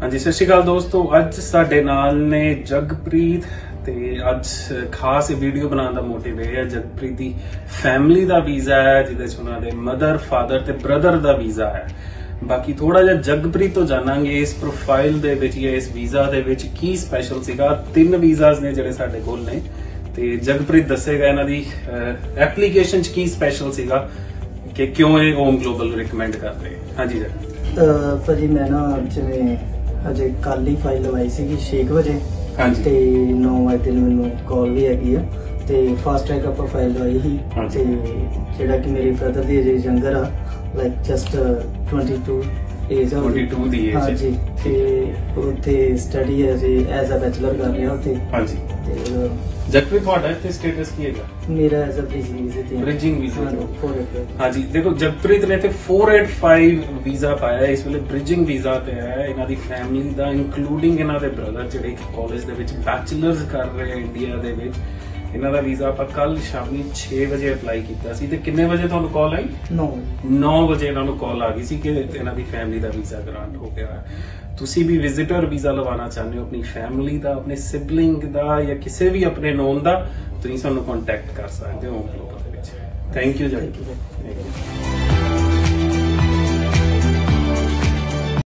ਹਾਂਜੀ, ਸਤਿ ਸ਼੍ਰੀ ਅਕਾਲ ਦੋਸਤੋ। ਅੱਜ ਸਾਡੇ ਨਾਲ ਨੇ ਜਗਪ੍ਰੀਤ ਤੇ ਅੱਜ ਖਾਸ ਇਹ ਵੀਡੀਓ ਬਣਾਉਣ ਦਾ ਮੋਟਿਵ ਇਹ ਹੈ, ਜਗਪ੍ਰੀਤ ਦੀ ਫੈਮਿਲੀ ਦਾ ਵੀਜ਼ਾ ਹੈ, ਜਿਹਦੇ ਚ ਉਹਨਾਂ ਦੇ ਮਦਰ ਫਾਦਰ ਤੇ ਬ੍ਰਦਰ ਦਾ ਵੀਜ਼ਾ ਹੈ। ਬਾਕੀ ਥੋੜਾ ਜਿਹਾ ਜਗਪ੍ਰੀਤ ਤੋਂ ਜਾਣਾਂਗੇ ਇਸ ਪ੍ਰੋਫਾਈਲ ਦੇ ਵਿੱਚ ਜਾਂ ਇਸ ਵੀਜ਼ਾ ਦੇ ਵਿੱਚ ਕੀ ਸਪੈਸ਼ਲ ਸੀਗਾ। ਤਿੰਨ ਵੀਜ਼ਾਸ ਨੇ ਜਿਹੜੇ ਸਾਡੇ ਕੋਲ ਨੇ। ਤੇ ਜਗਪ੍ਰੀਤ ਦੱਸੇਗਾ ਇਹਨਾਂ ਦੀ ਐਪਲੀਕੇਸ਼ਨ ਚ ਕੀ ਸਪੈਸ਼ਲ ਸੀਗਾ ਕਿ ਕਿਉਂ ਇਹ ਹੋਮ ਗਲੋਬਲ ਰეკਮੈਂਡ ਕਰ ਰਹੇ ਹਾਂਜੀ ਜਗ ਭਾਜੀ, ਮੈਂ ਨਾ ਜਿਵੇਂ ਅਜੇ ਕੱਲ ਹੀ ਫਾਈਲ ਲਵਾਈ ਸੀਗੀ 6 ਵਜੇ ਹਾਂਜੀ। ਤੇ 9 ਵਜੇ ਨੂੰ ਮੈਨੂੰ ਕਾਲ ਵੀ ਹੈਗੀ ਆ ਤੇ ਫਾਸਟ ਟਰੈਕ ਆਪਾਂ ਫਾਈਲ ਲਵਾਈ ਸੀ ਹਾਂਜੀ। ਤੇ ਜਿਹੜਾ ਕਿ ਮੇਰੇ ਬ੍ਰਦਰ ਦੀ ਅਜੇ ਯੰਗਰ ਆ ਲਾਈਕ ਜਸਟ 22 ਏਜ ਆ ਉਹਦੀ। 22 ਦੀ age ਹੈ। ਹਾਂਜੀ ਤੇ ਉੱਥੇ ਸਟੱਡੀ ਐਜ਼ ਅ ਬੈਚਲਰ ਕਰ ਰਿਹਾ ਉੱਥੇ ਹਾਂਜੀ ਤੇ ਜਗਪ੍ਰੀਤ ਤੁਹਾਡਾ ਇੱਥੇ ਸਟੇਟਸ ਕੀ ਹੈਗਾ ਮੇਰਾ ਐਜ਼ ਅ ਬਿਜ਼ਨਸ ਤੇ Bridging visa ਹਾਂਜੀ, ਤੇ। for it। ਹਾਂਜੀ ਦੇਖੋ ਜਗਪ੍ਰੀਤ ਨੇ ਤੇ 485 ਵੀਜ਼ਾ ਪਾਇਆ। ਇਸ ਵੇਲੇ ਬ੍ਰਿਜਿੰਗ ਵੀਜ਼ਾ ਤੇ ਹੈ ਇਹਨਾਂ ਦੀ ਫੈਮਿਲੀ ਦਾ ਇਨਕਲੂਡਿੰਗ ਇਹਨਾਂ ਦੇ ਬ੍ਰਦਰ ਜਿਹੜੇ ਕਾਲਜ ਦੇ ਵਿੱਚ ਬੈਚਲਰਸ ਕਰ ਰਹੇ ਇੰਡੀਆ ਦੇ ਵਿੱਚ ਇਹਨਾਂ ਦਾ ਵੀਜ਼ਾ ਆਪਾਂ ਕੱਲ ਸ਼ਾਮੀ 6 ਵਜੇ ਅਪਲਾਈ ਕੀਤਾ ਸੀ ਤੇ ਕਿੰਨੇ ਵਜੇ ਤੁਹਾਨੂੰ ਕਾਲ ਆਈ? ਨੋ। 9 ਵਜੇ ਇਹਨਾਂ ਨੂੰ ਕਾਲ ਆ ਗਈ ਸੀ ਕਿ ਇਹਨਾਂ ਦੀ ਫੈਮਿਲੀ ਦਾ ਵੀਜ਼ਾ ਗ੍ਰਾਂਟ ਹੋ ਗਿਆ ਤੁਸੀਂ ਵੀ ਵਿਜ਼ਿਟਰ ਵੀਜ਼ਾ ਲਵਾਉਣਾ ਚਾਹੁੰਦੇ ਹੋ ਆਪਣੀ ਫੈਮਿਲੀ ਦਾ ਆਪਣੇ ਸਿਬਲਿੰਗ ਦਾ ਜਾਂ ਕਿਸੇ ਵੀ ਆਪਣੇ ਨੋਨ ਦਾ ਤੁਸੀਂ ਸਾਨੂੰ ਕੰਟੈਕਟ ਕਰ ਸਕਦੇ ਹੋ ਗਲੋਬਲ ਦੇ ਵਿੱਚ। Thank you ji. Thank you.